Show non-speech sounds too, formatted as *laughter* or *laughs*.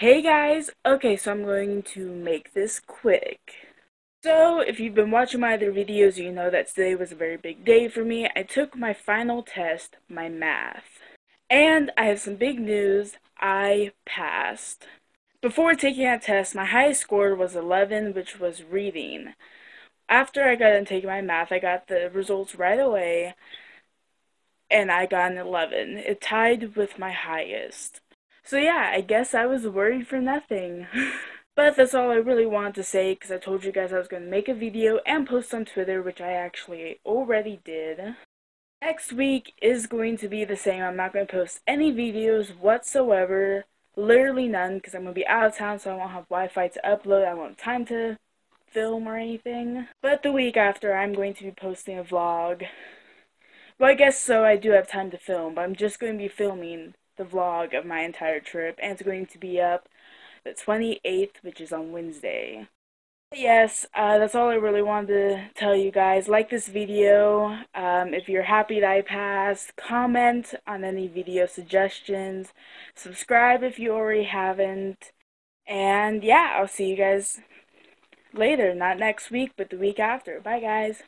Hey guys! Okay, so I'm going to make this quick. So, if you've been watching my other videos, you know that today was a very big day for me. I took my final test, my math. And I have some big news. I passed. Before taking that test, my highest score was 11, which was reading. After I got done taking my math, I got the results right away, and I got an 11. It tied with my highest. So yeah, I guess I was worried for nothing. *laughs* but that's all I really wanted to say because I told you guys I was going to make a video and post on Twitter, which I actually already did. Next week is going to be the same. I'm not going to post any videos whatsoever. Literally none because I'm going to be out of town so I won't have Wi-Fi to upload. I won't have time to film or anything. But the week after, I'm going to be posting a vlog. Well, I guess so. I do have time to film, but I'm just going to be filming the vlog of my entire trip, and it's going to be up the 28th, which is on Wednesday. Yes, uh, that's all I really wanted to tell you guys. Like this video. Um, if you're happy that I passed, comment on any video suggestions. Subscribe if you already haven't. And yeah, I'll see you guys later. Not next week, but the week after. Bye, guys.